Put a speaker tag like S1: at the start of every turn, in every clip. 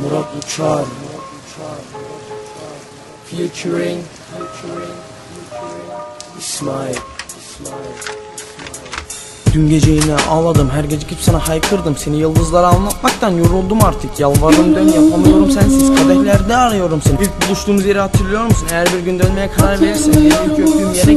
S1: Murat Uçar. Featuring İsmail. Dün gece yine ağladım. Her gece gidip sana haykırdım. Seni yıldızlara anlatmaktan yoruldum artık. Yalvardım dön yapamıyorum sensiz. Kadehlerde arıyorum seni. İlk buluştuğumuz yeri hatırlıyor musun? Eğer bir gün dönmeye karar verirsen Beni ilk öptüğüm yere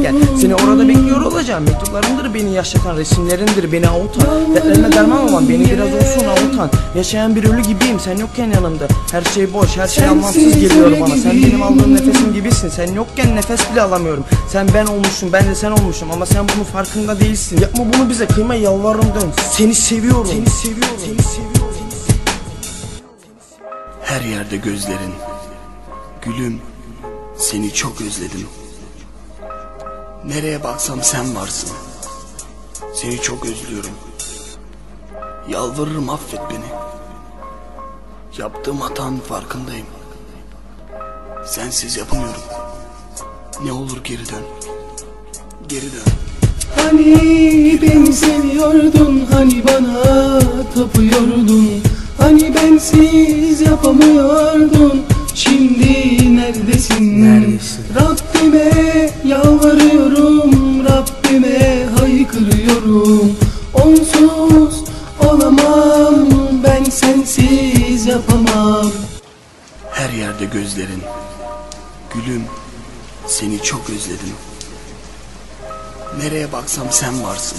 S1: olacağım Mektuplarımdır beni yaşatan resimlerindir. Beni avutan Dertlerime derman olan beni biraz olsun avutan. Yaşayan bir ölü gibiyim sen yokken yanımda. Her şey boş her şey anlamsız geliyor bana. Sen benim aldığım nefesim gibisin. Sen yokken nefes bile alamıyorum. Sen ben olmuşum ben de sen olmuşum. Ama sen bunun farkında değilsin. Yapma bunu bize kıyma yalvarırım dön. Seni seviyorum. Seni seviyorum. Seni seviyorum.
S2: Her yerde gözlerin. Gülüm Seni çok özledim Nereye baksam sen varsın. Seni çok özlüyorum. Yalvarırım affet beni. Yaptığım hatanın farkındayım. Sensiz yapamıyorum. Ne olur geri dön. Geri dön.
S3: Hani beni seviyordun Hani bana tapıyordun. Hani bensiz yapamıyordun. Şimdi neredesin?
S1: Neredesin?
S3: Rabbime yalvarıyorum Rabbime haykırıyorum. Onsuz olamam Ben sensiz yapamam.
S2: Her yerde gözlerin. Gülüm Seni çok özledim. Nereye baksam sen varsın.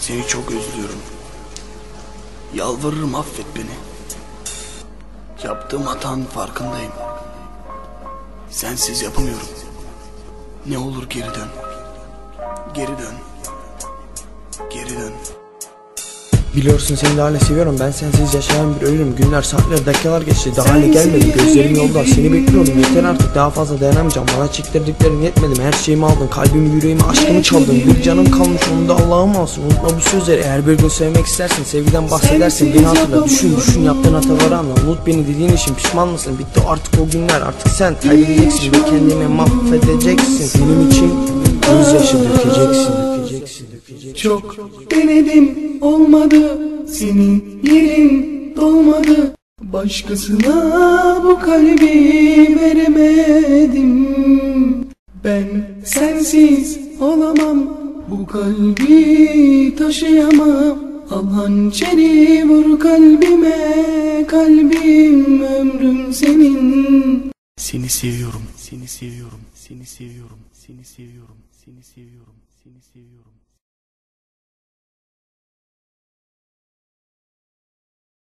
S2: Seni çok özlüyorum. Yalvarırım affet beni. Yaptığım hatanın farkındayım. Sensiz yapamıyorum Ne olur geri dön. Geri dön. Geri dön
S1: Biliyorsun seni de hala seviyorum. Ben sensiz yaşayan bir ölürüm. Günler saatler dakikalar geçti. Daha hala gelmedi? Gözlerim yolda. Seni bekliyorum yeter artık. Daha fazla dayanamayacağım. Bana çektirdiklerin yetmedi her şeyimi aldın. Kalbimi yüreğimi aşkımı çaldın. Bir canım kalmış. Onu da Allah'ım alsın Unutma bu sözleri. Eğer bir gün sevmek istersin Sevgiden bahsedersin. Beni hatırla. Düşün düşün. Yaptığın hataları anla. Unut beni. Dediğin için pişman mısın? Bitti artık o günler. Artık sen kaybedeceksin Ve kendini mahvedeceksin. Benim için gözyaşı dökeceksin Dökeceksin dökeceksin
S3: Çok denedim olmadı. Senin yerin dolmadı. Başkasına bu kalbi veremedim. Ben sensiz olamam. Bu kalbi taşıyamam. Al hançeri vur kalbime. Kalbim ömrüm senin.
S2: Seni seviyorum Seni seviyorum Seni seviyorum Seni seviyorum Seni seviyorum Seni seviyorum